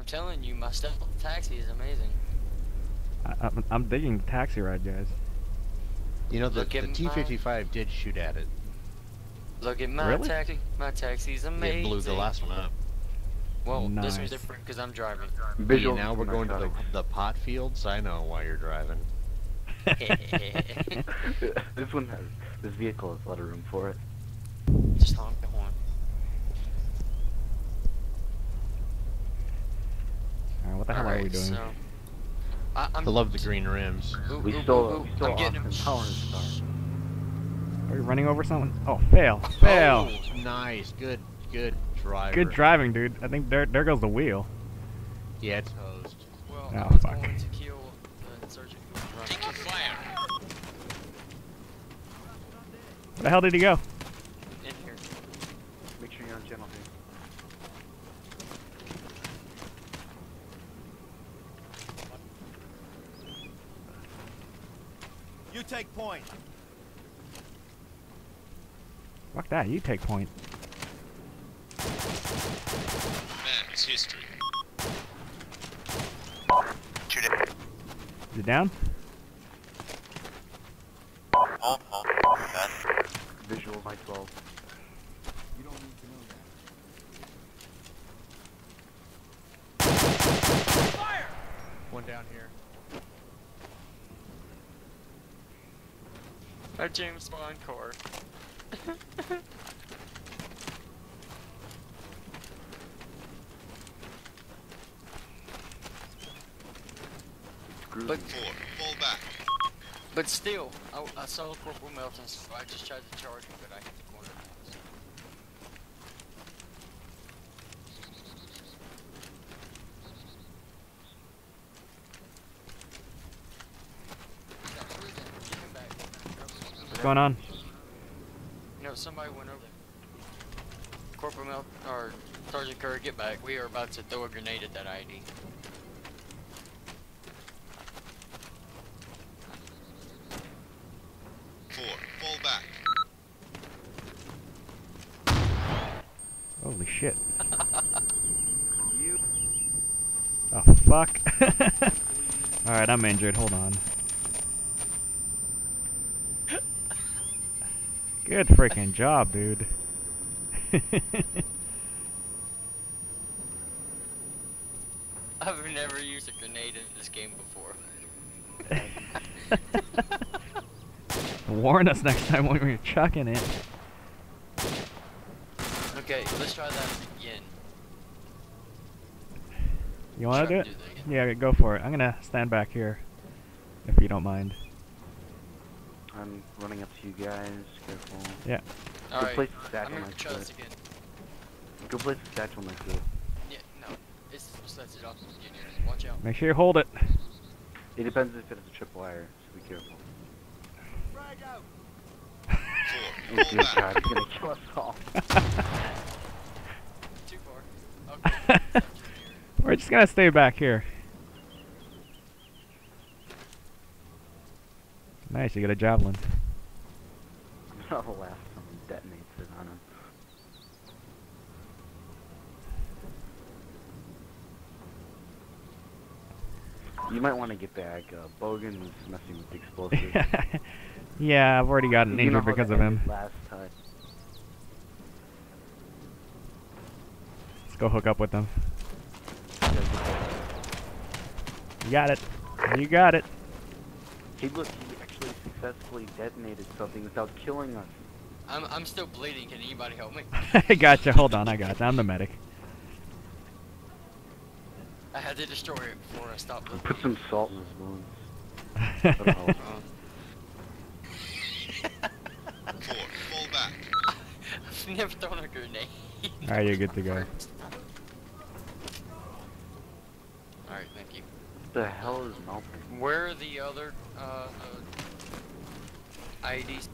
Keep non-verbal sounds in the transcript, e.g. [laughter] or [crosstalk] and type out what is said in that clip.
I'm telling you, my stealth taxi is amazing. I, I'm, I'm digging the taxi ride, guys. You know, the, the T-55 did shoot at it. Look at my Really? taxi. My taxi's amazing. It blew the last one up. Well, this Nice. one's different because I'm driving. Visual now we're going to the, the pot fields. I know why you're driving. [laughs] [laughs] [laughs] this one has this vehicle has a lot of room for it. Just honk the horn. Alright, what the hell are we doing? so I, I'm. I love the green rims. Ooh, We ooh, stole, ooh, ooh, we stole I'm getting Austin. Powers star. Are we running over someone? Oh, fail. Oh, fail. Oh, nice. Good, good driver. Good driving, dude. I think there there goes the wheel. Yeah, it's hosed. Well, Oh, I was fuck. going to kill the sergeant who was running. Taking fire. Where the hell did he go? in here. Make sure you're on channel two. You take point. Fuck that. You take point. Man's history. Is it down? Visual by 12. One down here. A James Bond car. Screw But- Four. Fall back. But still, I, I saw Corporal Melton, so I just tried to charge him, but I hit the corner. What's going on? No, somebody went over. Corporal Mel or Sergeant Curry, get back. We are about to throw a grenade at that ID. Four. Fall back. Holy shit. [laughs] You Oh, fuck. [laughs] Alright, I'm injured. Hold on. Good freaking job, dude. [laughs] I've never used a grenade in this game before. [laughs] Warn us next time when we're chucking it. Okay, let's try that again. You wanna do it? that again. Yeah, go for it. I'm gonna stand back here. If you don't mind. I'm running up to you guys. Careful. Yeah. Alright, place the I'm gonna next try to this it. again. Go place the satchel next to it. Yeah, no, it's sets it off from the beginning. Watch out. Make sure you hold it. It depends if it's a tripwire, so be careful. Four. Oh dear. God, he's gonna kill us all. [laughs] Too far. Okay. [laughs] We're just gonna stay back here. Nice, you got a javelin. I'll laugh someone detonates it on him. You might want to get back. Uh, Boggan was messing with the explosives. [laughs] yeah, I've already gotten injured because of him. Last time. Let's go hook up with them. You guys look like- You got it. You got it. He actually successfully detonated something without killing us. I'm I'm still bleeding. Can anybody help me? I [laughs] gotcha. Hold on, I gotcha. I'm the medic. I had to destroy it before I stopped bleeding. Put some salt in his wounds. That'll. Four. Fall back. I've never thrown a grenade. Alright, you're good to go. Alright, thank you. What the hell is melting? Where are the other uh, uh 80